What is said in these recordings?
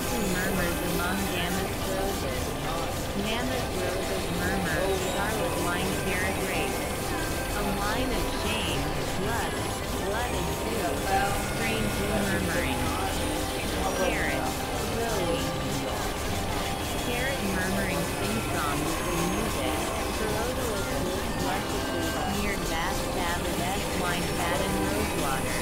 Mountain murmurs among mammoth roses. Mammoth roses murmur, scarlet wine carrot rape. A wine of shame, blood, blood and soup, strange murmuring. Carrot, Zoe. Carrot murmuring sing-song with the music. Herodotus looks lusciously smeared bathtub of S wine fat and rosewater.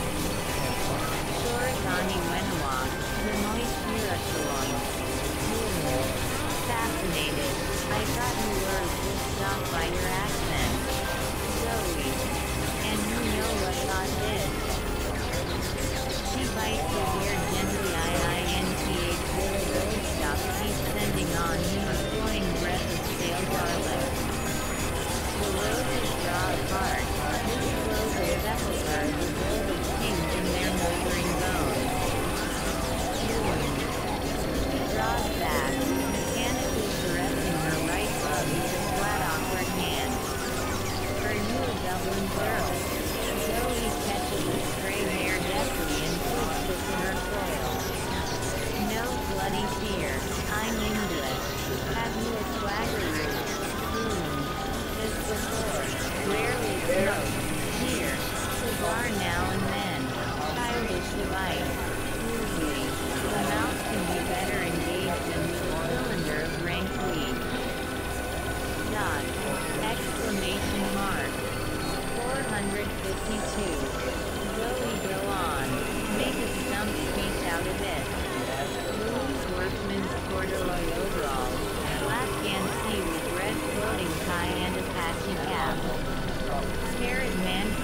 Shoragani Wenawa, the moist Mirachalon. Fascinated. I thought you were just shocked by your accent. Zoe. And you know what thought is. She bites his ear rarely. Here, cigar now and then. Childish device. Usually, the mouth can be better engaged with a cylinder of rank weed. Dot. Exclamation mark. 452. Zoe go on. Make a stump speech out of it. Black gansy with red floating tie and Apache cap.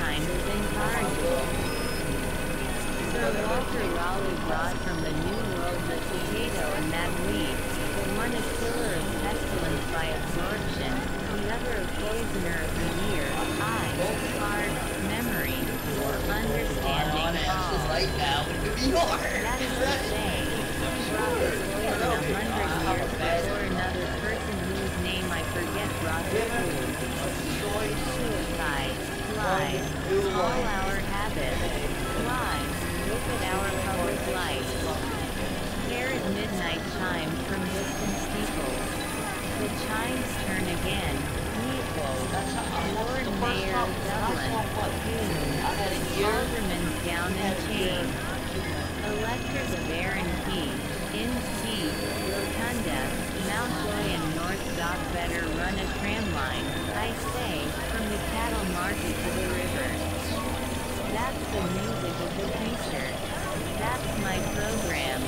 Carrot mankind is incorrigible. Sir Walter Raleigh brought from the New World the potato and that weed, the one a killer of pestilence by absorption, the other a poisoner of the ear, eye, heart, memory, understanding all. That is to say, he lies, all our habits, lies, at our public life. Here at midnight chimes from distant steeples. The chimes turn again, Lord Mayor of Dublin, Hume, Alderman's gown and chain. Electors of Air and Key, Inns Quay, Rotunda, Mountjoy and North Dock better run a tram line, I say, from the cattle market the music of the future. That's my program.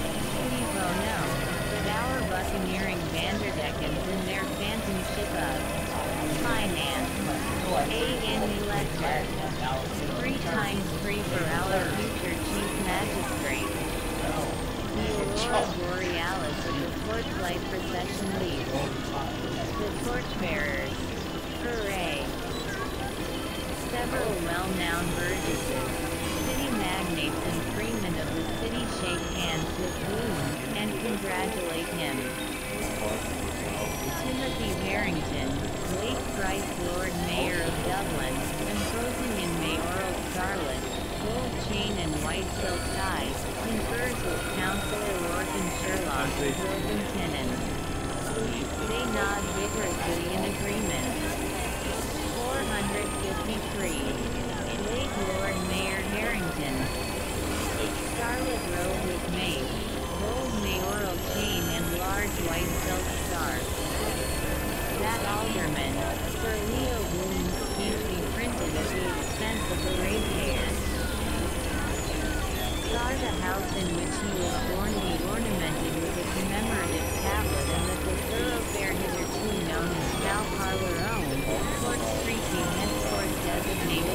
People know that our buccaneering Vanderdeckens in their phantom ship of finance. A.N. Electric. Three times free for our future chief magistrate. The Aurora Borealis of the torchlight procession leaves. The torchbearers. Hooray! Several well-known burgesses, magnates and freemen of the city shake hands with Bloom, and congratulate him. Timothy Harrington, late Christ Lord Mayor of Dublin, imposing in mayoral scarlet, gold chain and white silk tie, confers with Councillor Lorcan Sherlock, locum tenens. They nod vigorously in agreement. 453. Expense of the ratepayers. Saw the house in which he was born be ornamented with a commemorative tablet and that the thoroughfare hitherto known as Val Parlor owned, Court Street be henceforth designated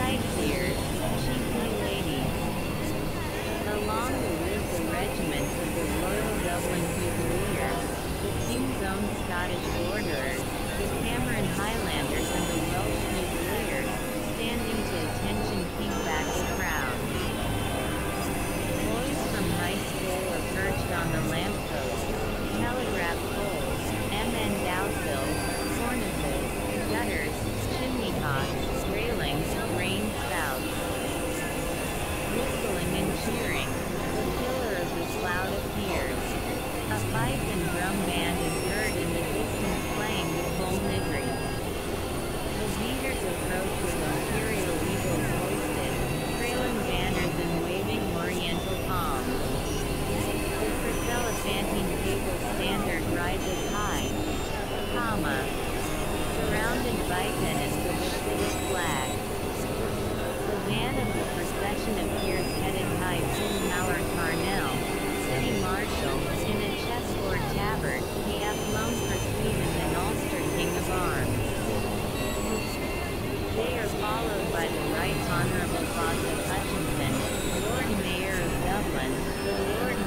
sight here, chiefly ladies. The long lived the regiment of the Royal Dublin Fusiliers, the King's Own Scottish Borderers, the Cameron Highlanders and the Welsh New followed by the Right Honourable Father Hutchinson, Lord Mayor of Dublin, the Lord